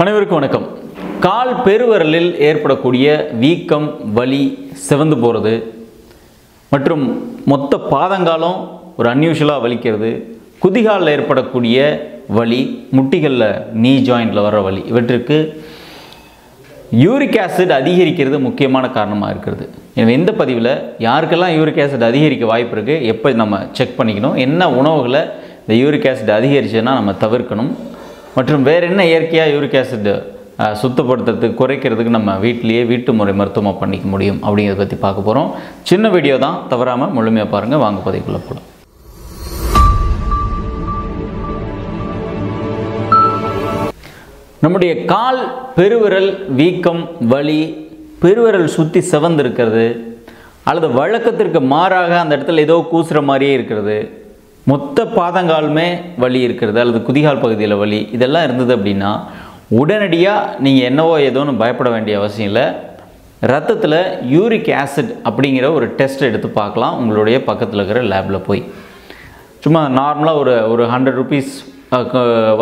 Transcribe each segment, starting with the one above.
அனைவருக்கும் வணக்கம். கால் பெருவரலில் ஏற்படக்கூடிய வீக்கம் வலி சிவந்து போகிறது மற்றும் மொத்த பாதங்காலம் ஒரு அன்யூஷுவலாக வலிக்கிறது. குதிகாலில் ஏற்படக்கூடிய வலி முட்டிகளில் நீ ஜாயிண்டில் வர்ற வலி இவற்றிற்கு யூரிக் ஆசிட் அதிகரிக்கிறது முக்கியமான காரணமாக இருக்கிறது. எனவே இந்த பதிவில் யாருக்கெல்லாம் யூரிக் ஆசிட் அதிகரிக்க வாய்ப்பு இருக்குது எப்போ நம்ம செக் பண்ணிக்கணும் என்ன உணவுகளை இந்த யூரிக் ஆசிட் அதிகரிச்சதுன்னா நம்ம தவிர்க்கணும். மற்றும் வேறு என்ன இயற்கையாக யூரிக் ஆசிட் சுத்தப்படுத்துறதுக்கு குறைக்கிறதுக்கு நம்ம வீட்டிலேயே வீட்டு முறை மருத்துவமாக பண்ணிக்க முடியும் அப்படிங்கிறத பற்றி பார்க்க போகிறோம் சின்ன வீடியோ தான் தவறாமல் முழுமையாக பாருங்கள் வாங்க பதிவுக்குள்ளே போகலாம் நம்முடைய கால் பெருவிரல் வீக்கம் வலி பெருவிரல் சுற்றி சிவந்திருக்கிறது அல்லது வழக்கத்திற்கு மாறாக அந்த இடத்துல ஏதோ கூசுகிற மாதிரியே இருக்கிறது மொத்த பாதங்காலுமே வலி இருக்கிறது அல்லது குதிகால் பகுதியில் வலி இதெல்லாம் இருந்தது அப்படின்னா உடனடியாக நீங்கள் என்னவோ ஏதோன்னு பயப்பட வேண்டிய அவசியம் இல்லை. ரத்தத்தில் யூரிக் ஆசிட் அப்படிங்கிற ஒரு டெஸ்ட் எடுத்து பார்க்கலாம். உங்களுடைய பக்கத்தில் இருக்கிற லேபில் போய். சும்மா நார்மலாக ஒரு ஒரு ஹண்ட்ரட் ருபீஸ்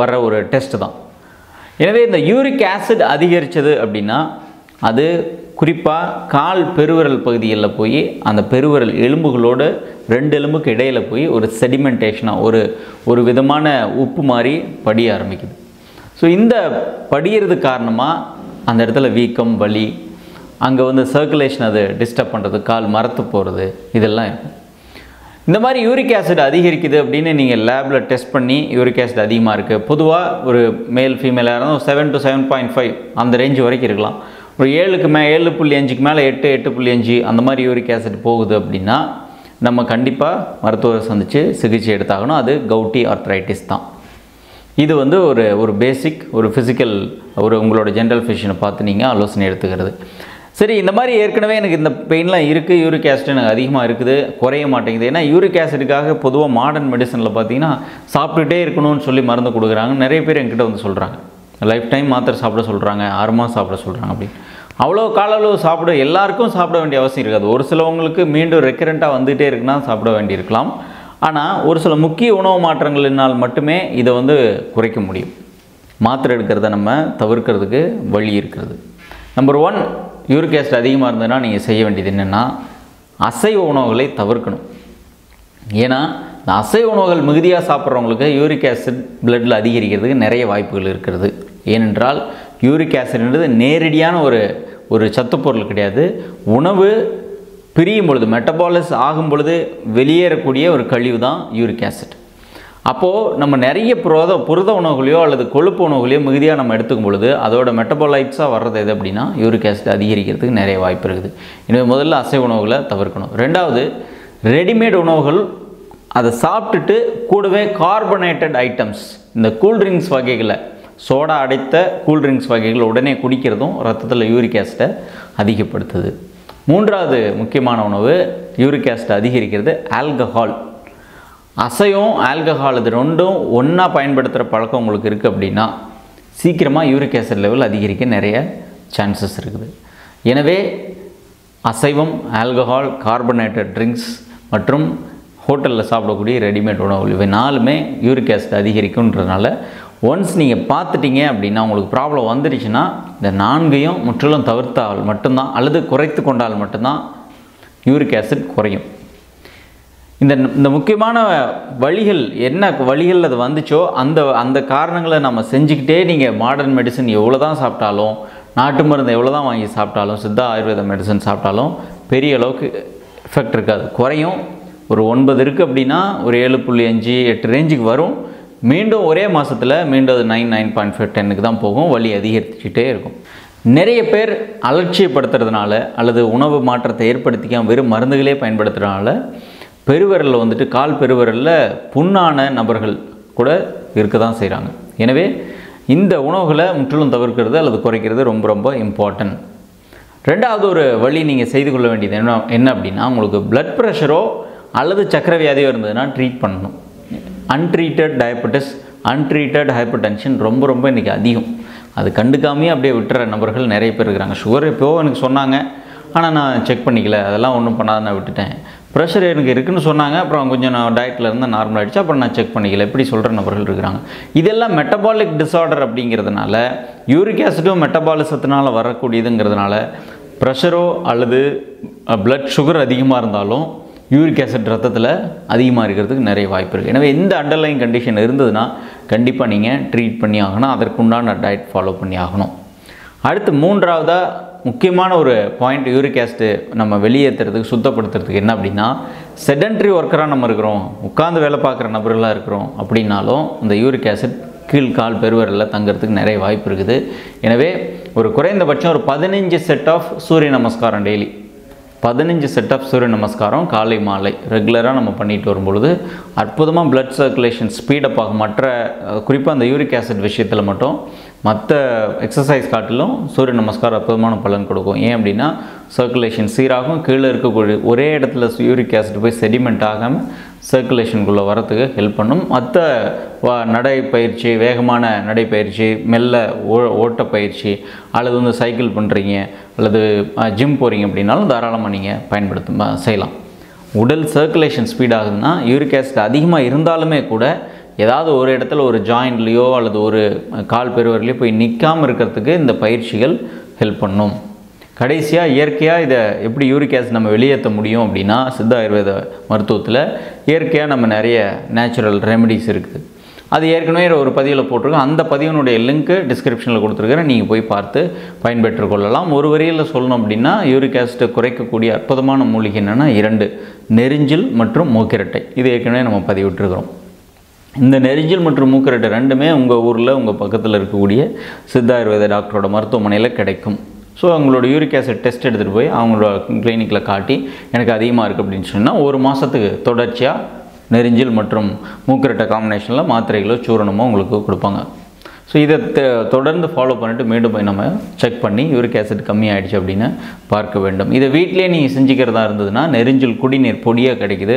வர்ற ஒரு டெஸ்ட் தான். எனவே இந்த யூரிக் ஆசிட் அதிகரித்தது அப்படின்னா அது குறிப்பாக கால் பெருவிரல் பகுதியில் போய் அந்த பெருவிரல் எலும்புகளோடு ரெண்டு எலும்புக்கு இடையில் போய் ஒரு செடிமெண்டேஷனாக ஒரு ஒரு விதமான உப்பு மாதிரி படிய ஆரம்பிக்குது. ஸோ இந்த படியிறது காரணமாக அந்த இடத்துல வீக்கம் வலி அங்கே வந்து சர்க்குலேஷன் அது டிஸ்டர்ப் பண்ணுறது கால் மரத்து போகிறது இதெல்லாம் இருக்கும். இந்த மாதிரி யூரிக் ஆசிட் அதிகரிக்குது அப்படின்னு நீங்கள் லேபில் டெஸ்ட் பண்ணி யூரிக் ஆசிட் அதிகமாக இருக்குது பொதுவாக ஒரு மேல் ஃபீமேலாக இருந்தால் seven to seven point five அந்த ரேஞ்ச் வரைக்கும் இருக்கலாம். ஒரு ஏழுக்கு மே ஏழு புள்ளி அஞ்சுக்கு மேலே எட்டு எட்டு புள்ளி அஞ்சு அந்த மாதிரி யூரிக் ஆசிட் போகுது அப்படின்னா நம்ம கண்டிப்பாக மருத்துவரை சந்தித்து சிகிச்சை எடுத்தாகணும். அது கவுட்டி ஆர்த்ரைட்டிஸ் தான். இது வந்து ஒரு ஒரு பேசிக் ஒரு ஃபிசிக்கல் ஒரு உங்களோட ஜென்ரல் ஃபிஷனை பார்த்து நீங்கள் ஆலோசனை எடுத்துக்கிறது. சரி இந்த மாதிரி ஏற்கனவே எனக்கு இந்த பெயின்லாம் இருக்குது யூரிக் ஆசிட் எனக்கு அதிகமாக இருக்குது. குறைய மாட்டேங்குது. ஏன்னா யூரிக் ஆசிடுக்காக பொதுவாக மாடர்ன் மெடிசனில் பார்த்தீங்கன்னா சாப்பிட்டுட்டே இருக்கணும்னு சொல்லி மருந்து கொடுக்குறாங்க நிறைய பேர் என்கிட்ட வந்து சொல்கிறாங்க லைஃப் டைம் மாத்திரை சாப்பிட சொல்கிறாங்க ஆறு மாதம் சாப்பிட சொல்கிறாங்க அப்படின்னு. அவ்வளோ கால அளவு சாப்பிட எல்லாருக்கும் சாப்பிட வேண்டிய அவசியம் இருக்காது. ஒரு சிலவங்களுக்கு மீண்டும் ரெக்கரண்ட்டாக வந்துகிட்டே இருக்குன்னா சாப்பிட வேண்டியிருக்கலாம். ஆனால் ஒரு சில முக்கிய உணவு மாற்றங்களினால் மட்டுமே இதை வந்து குறைக்க முடியும். மாத்திரை எடுக்கிறத நம்ம தவிர்க்கிறதுக்கு வழி இருக்கிறது. நம்பர் ஒன் யூரிக் ஆசிட் அதிகமாக இருந்ததுன்னா நீங்கள் செய்ய வேண்டியது என்னென்னா அசைவ உணவுகளை தவிர்க்கணும். ஏன்னா இந்த அசைவ உணவுகள் மிகுதியாக சாப்பிட்றவங்களுக்கு யூரிக் ஆசிட் பிளட்டில் அதிகரிக்கிறதுக்கு நிறைய வாய்ப்புகள் இருக்கிறது. ஏனென்றால் யூரிக் ஆசிட்ன்றது நேரடியான ஒரு ஒரு சத்துப்பொருள் கிடையாது. உணவு பிரியும் பொழுது மெட்டபாலிஸ் ஆகும் பொழுது வெளியேறக்கூடிய ஒரு கழிவு தான் யூரிக் ஆசிட். அப்போது நம்ம நிறைய புரத புரத உணவுகளையோ அல்லது கொழுப்பு உணவுகளையோ மிகுதியாக நம்ம எடுத்துக்கும் பொழுது அதோட மெட்டபாலைட்ஸாக வர்றது எது அப்படின்னா யூரிக் ஆசிட் அதிகரிக்கிறதுக்கு நிறைய வாய்ப்பு இருக்குது. எனவே முதல்ல அசைவ உணவுகளை தவிர்க்கணும். ரெண்டாவது ரெடிமேட் உணவுகள் அதை சாப்பிட்டுட்டு கூடவே கார்பனேட்டட் ஐட்டம்ஸ் இந்த கூல்ட்ரிங்க்ஸ் வகைகளை சோடா அடைத்த கூல்ட்ரிங்க்ஸ் வகைகள் உடனே குடிக்கிறதும் ரத்தத்தில் யூரிக் ஆசிட்டை அதிகப்படுத்துது. மூன்றாவது முக்கியமான உணவு யூரிக் ஆசிட் அதிகரிக்கிறது ஆல்கஹால். அசையும் ஆல்கஹால் இது ரெண்டும் ஒன்றா பயன்படுத்துகிற பழக்கம் உங்களுக்கு இருக்குது அப்படின்னா சீக்கிரமாக யூரிக் ஆசிட் லெவல் அதிகரிக்க நிறைய சான்சஸ் இருக்குது. எனவே அசைவம் ஆல்கஹால் கார்பனேட்டட் ட்ரிங்க்ஸ் மற்றும் ஹோட்டலில் சாப்பிடக்கூடிய ரெடிமேட் உணவுகள் இவை நாலுமே யூரிக் ஆசிட் அதிகரிக்குன்றதுனால ஒன்ஸ் நீங்கள் பார்த்துட்டீங்க அப்படின்னா உங்களுக்கு ப்ராப்ளம் வந்துடுச்சுன்னா இந்த நான்கையும் முற்றிலும் தவிர்த்தால் மட்டும்தான் அல்லது குறைத்து கொண்டால் மட்டும்தான் யூரிக் ஆசிட் குறையும். இந்த இந்த முக்கியமான வழிகள் என்ன வழிகள் அது வந்துச்சோ அந்த அந்த காரணங்களை நம்ம செஞ்சுக்கிட்டே நீங்கள் மாடர்ன் மெடிசன் எவ்வளோ தான் சாப்பிட்டாலும் நாட்டு மருந்து எவ்வளோ தான் வாங்கி சாப்பிட்டாலும் சித்தா ஆயுர்வேத மெடிசன் சாப்பிட்டாலும் பெரிய அளவுக்கு எஃபெக்ட் இருக்காது. குறையும். ஒரு ஒன்பது இருக்குது அப்படின்னா ஒரு ஏழு புள்ளி அஞ்சு எட்டு ரேஞ்சுக்கு வரும். மீண்டும் ஒரே மாதத்தில் மீண்டும் அது நைன் நைன் பாயிண்ட் ஃபைவ் டென்னுக்கு தான் போகும். வலி அதிகரிச்சுட்டே இருக்கும். நிறைய பேர் அலட்சியப்படுத்துறதுனால அல்லது உணவு மாற்றத்தை ஏற்படுத்திக்காம வெறும் மருந்துகளே பயன்படுத்துறதுனால பெருவிரலில் வந்துட்டு கால் பெருவிரலில் புண்ணான நபர்கள் கூட இருக்க தான் செய்கிறாங்க எனவே இந்த உணவுகளை முற்றிலும் தவிர்க்கிறது அல்லது குறைக்கிறது ரொம்ப ரொம்ப இம்பார்ட்டன்ட் ரெண்டாவது ஒரு வழி நீங்கள் செய்து கொள்ள வேண்டியது என்ன என்ன அப்படின்னா உங்களுக்கு ப்ளட் ப்ரெஷரோ அல்லது சக்கரை வியாதியோ இருந்ததுன்னா ட்ரீட் பண்ணணும். Untreated diabetes untreated hypertension ரொம்ப ரொம்ப இன்றைக்கி அதிகம். அது கண்டுக்காமையே அப்படியே விட்டுற நபர்கள் நிறைய பேர் இருக்கிறாங்க. சுகர் எப்போ எனக்கு சொன்னாங்க. ஆனால் நான் செக் பண்ணிக்கல. அதெல்லாம் ஒன்றும் பண்ணாத நான் விட்டுட்டேன். ப்ரெஷர் எனக்கு இருக்குதுன்னு சொன்னாங்க. அப்புறம் கொஞ்சம் நான் டயட்டில் இருந்து நார்மல் ஆகிடுச்சு அப்புறம் நான் செக் பண்ணிக்கல. எப்படி சொல்கிற நபர்கள் இருக்கிறாங்க. இதெல்லாம் மெட்டபாலிக் டிஸார்டர் அப்படிங்கிறதுனால யூரிக் ஆசிடும் மெட்டபாலிசத்தினால் வரக்கூடியதுங்கிறதுனால ப்ரெஷரோ அல்லது ப்ளட் சுகர் அதிகமாக இருந்தாலும் யூரிக் ஆசிட் ரத்தத்தில் அதிகமாக இருக்கிறதுக்கு நிறைய வாய்ப்பு இருக்குது எனவே இந்த அண்டர்லைன் கண்டிஷன் இருந்ததுன்னா கண்டிப்பாக நீங்கள் ட்ரீட் பண்ணி ஆகணும். அதற்குண்டான டயட் ஃபாலோ பண்ணி ஆகணும். அடுத்து மூன்றாவதாக முக்கியமான ஒரு பாயிண்ட் யூரிக் ஆசிட் நம்ம வெளியேற்றுறதுக்கு சுத்தப்படுத்துறதுக்கு என்ன அப்படின்னா செடன்ட்ரி ஒர்க்கராக நம்ம இருக்கிறோம். உட்காந்து வேலை பார்க்குற நபர்களாக இருக்கிறோம் அப்படின்னாலும் இந்த யூரிக் ஆசிட் கீழ் கால் பெருவரில் தங்கிறதுக்கு நிறைய வாய்ப்பு இருக்குது. எனவே ஒரு குறைந்தபட்சம் ஒரு பதினஞ்சு செட் ஆஃப் சூரிய நமஸ்காரம் டெய்லி பதினஞ்சு செட் ஆஃப் சூரிய நமஸ்காரம் காலை மாலை. ரெகுலராக நம்ம பண்ணிட்டு வரும்பொழுது அற்புதமாக பிளட் சர்க்குலேஷன் ஸ்பீடப் ஆகும் மற்ற குறிப்பாக அந்த யூரிக் ஆசிட் விஷயத்தில் மட்டும் மற்ற எக்ஸசைஸ் காட்டிலும் சூரிய நமஸ்காரம் அற்புதமான பலன் கொடுக்கும். ஏன் அப்படின்னா சர்க்குலேஷன் சீராகும் கீழே இருக்கக்கூடிய ஒரே இடத்துல யூரிக் ஆசிட் போய் செடிமெண்ட் ஆகாமல் சர்க்குலேஷனுக்குள்ளே வரத்துக்கு ஹெல்ப் பண்ணும். மற்ற நடைப்பயிற்சி வேகமான நடைப்பயிற்சி மெல்ல ஓ ஓட்டப்பயிற்சி அல்லது வந்து சைக்கிள் பண்ணுறீங்க அல்லது ஜிம் போகிறீங்க அப்படின்னாலும் தாராளமாக நீங்கள் பயன்படுத்த செய்யலாம். உடல் சர்க்குலேஷன் ஸ்பீட் ஆகுதுன்னா யூரிக் ஆசிட் அதிகமாக இருந்தாலுமே கூட ஏதாவது ஒரு இடத்துல ஒரு ஜாயிண்ட்லேயோ அல்லது ஒரு கால் பெருவர்லேயோ போய் நிற்காமல் இருக்கிறதுக்கு இந்த பயிற்சிகள் ஹெல்ப் பண்ணும். கடைசியாக இயற்கையாக இதை எப்படி யூரிக் ஆசிட் நம்ம வெளியேற்ற முடியும் அப்படின்னா சித்த ஆயுர்வேத மருத்துவத்தில் இயற்கையாக நம்ம நிறைய நேச்சுரல் ரெமெடிஸ் இருக்குது. அது ஏற்கனவே ஒரு பதிவில் போட்டிருக்கோம். அந்த பதிவினுடைய லிங்க்கு டிஸ்கிரிப்ஷனில் கொடுத்துருக்கிறேன். நீங்கள் போய் பார்த்து பயன்பெற்று கொள்ளலாம். ஒரு வரியில் சொல்லணும் அப்படின்னா யூரிக் ஆசிட்டை குறைக்கக்கூடிய அற்புதமான மூலிகை என்னென்னா இரண்டு நெரிஞ்சில் மற்றும் மூக்கிரட்டை. இது ஏற்கனவே நம்ம பதிவிட்டுருக்கிறோம். இந்த நெரிஞ்சில் மற்றும் மூக்கிரட்டை ரெண்டுமே உங்கள் ஊரில் உங்கள் பக்கத்தில் இருக்கக்கூடிய சித்த ஆயுர்வேத டாக்டரோட மருத்துவமனையில் கிடைக்கும். ஸோ அவங்களோட யூரிக் ஆசிட் டெஸ்ட் எடுத்துகிட்டு போய் அவங்களோட கிளினிக்கில் காட்டி எனக்கு அதிகமாக இருக்குது அப்படின்னு சொன்னால் ஒரு மாதத்துக்கு தொடர்ச்சியாக நெரிஞ்சில் மற்றும் மூக்கரட்டை காம்பினேஷனில் மாத்திரைகளோ சூரணமோ உங்களுக்கு கொடுப்பாங்க. ஸோ இதை தொடர்ந்து ஃபாலோ பண்ணிவிட்டு மீண்டும் போய் நம்ம செக் பண்ணி யூரிக் ஆசிட் கம்மியாயிடுச்சு அப்படின்னு பார்க்க வேண்டும். இதை வீட்டிலேயே நீங்கள் செஞ்சுக்கிறதா இருந்ததுன்னா நெரிஞ்சில் குடிநீர் பொடியாக கிடைக்குது.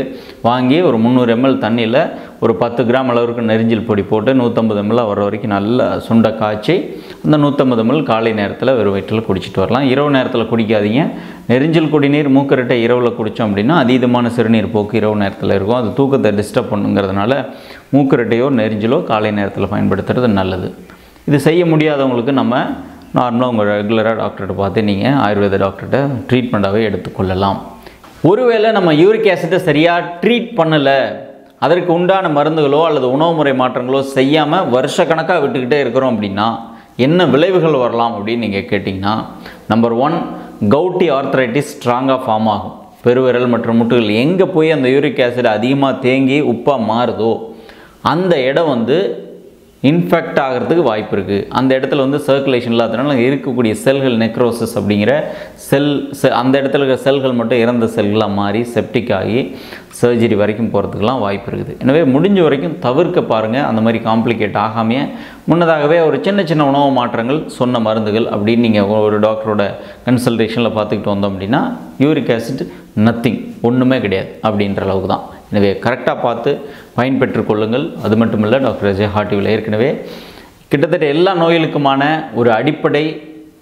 வாங்கி ஒரு முந்நூறு எம்எல் தண்ணியில் ஒரு பத்து கிராம் அளவுக்கு நெரிஞ்சில் பொடி போட்டு நூற்றம்பது எம்எல் வர வரைக்கும் நல்லா சுண்டை காய்ச்சி அந்த நூற்றம்பது எம்எல் காலை நேரத்தில் வெறும் வயிற்றில் குடிச்சிட்டு வரலாம். இரவு நேரத்தில் குடிக்காதீங்க. நெரிஞ்சில் குடிநீர் மூக்கரட்டை இரவில் குடித்தோம் அப்படின்னா அதீதமான சிறுநீர் போக்கு இரவு நேரத்தில் இருக்கும். அது தூக்கத்தை டிஸ்டர்ப் பண்ணுங்கிறதுனால மூக்குரட்டையோ நெரிஞ்சலோ காலை நேரத்தில் பயன்படுத்துறது நல்லது. இது செய்ய முடியாதவங்களுக்கு நம்ம நார்மலாக உங்கள் ரெகுலராக டாக்டர்கிட்ட பார்த்து நீங்கள் ஆயுர்வேத டாக்டர்கிட்ட ட்ரீட்மெண்ட்டாகவே எடுத்துக்கொள்ளலாம் ஒருவேளை நம்ம யூரிக் ஆசிட்டை சரியாக ட்ரீட் பண்ணலை. அதற்கு உண்டான மருந்துகளோ அல்லது உணவு முறை மாற்றங்களோ செய்யாமல் வருஷக்கணக்காக விட்டுக்கிட்டே இருக்கிறோம் அப்படின்னா என்ன விளைவுகள் வரலாம் அப்படின்னு நீங்கள் கேட்டிங்கன்னா நம்பர் ஒன் கவுட்டி ஆர்த்தரைட்டிஸ் ஸ்ட்ராங்காக ஃபார்ம் ஆகும். பெருவிரல் மற்றும் முட்டுகள் எங்கே போய் அந்த யூரிக் ஆசிட் அதிகமாக தேங்கி உப்பாக மாறுதோ அந்த இடம் வந்து இன்ஃபெக்ட் ஆகிறதுக்கு வாய்ப்பு இருக்குது அந்த இடத்துல வந்து சர்க்குலேஷன் இல்லாதனால இருக்கக்கூடிய செல்கள் நெக்ரோசிஸ் அப்படிங்கிற செல் செ- அந்த இடத்துல இருக்கிற செல்கள் மட்டும் இறந்த செல்களாக மாறி செப்டிக் ஆகி சர்ஜரி வரைக்கும் போகிறதுக்கெலாம் வாய்ப்பு இருக்குது. எனவே முடிஞ்ச வரைக்கும் தவிர்க்க பாருங்கள் அந்த மாதிரி காம்ப்ளிகேட் ஆகாமையே. முன்னதாகவே ஒரு சின்ன சின்ன உணவு மாற்றங்கள் சொன்ன மருந்துகள் அப்படின்னு நீங்கள் ஒரு டாக்டரோட கன்சல்டேஷனில் பார்த்துக்கிட்டு வந்தோம் அப்படின்னா யூரிக் ஆசிட் நத்திங் ஒன்றுமே கிடையாது அப்படின்ற அளவுக்கு தான். எனவே கரெக்டாக பார்த்து பயன்பெற்று கொள்ளுங்கள். அது மட்டும் இல்லை டாக்டர் அஜய் ஹாட்டிவில் ஏற்கனவே கிட்டத்தட்ட எல்லா நோய்களுக்குமான ஒரு அடிப்படை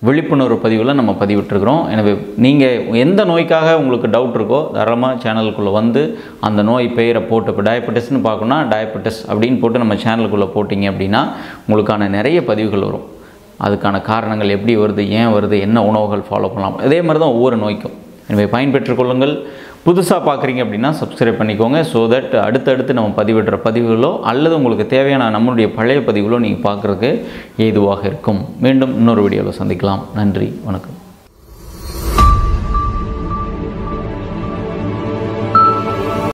விழிப்புணர்வு பதிவில் நம்ம பதிவிட்டுருக்குறோம். எனவே நீங்கள் எந்த நோய்க்காக உங்களுக்கு டவுட் இருக்கோ தாராளமாக சேனலுக்குள்ளே வந்து அந்த நோய் பெயரை போட்டு இப்போ டயபெட்டிஸ்னு பார்க்கணும்னா டயபெட்டிஸ் அப்படின்னு போட்டு நம்ம சேனலுக்குள்ளே போட்டிங்க அப்படின்னா உங்களுக்கான நிறைய பதிவுகள் வரும். அதுக்கான காரணங்கள் எப்படி வருது ஏன் வருது என்ன உணவுகள் ஃபாலோ பண்ணலாம் அதே மாதிரி தான் ஒவ்வொரு நோய்க்கும். எனவே பயன்பெற்றுக் கொள்ளுங்கள். புதுசாக பார்க்குறீங்க அப்படின்னா சப்ஸ்கிரைப் பண்ணிக்கோங்க. ஸோ தட் அடுத்தடுத்து நம்ம பதிவிடுற பதிவுகளோ அல்லது உங்களுக்கு தேவையான நம்மளுடைய பழைய பதிவுகளோ நீங்கள் பார்க்குறதுக்கு ஏதுவாக இருக்கும். மீண்டும் இன்னொரு வீடியோவில் சந்திக்கலாம். நன்றி. வணக்கம்.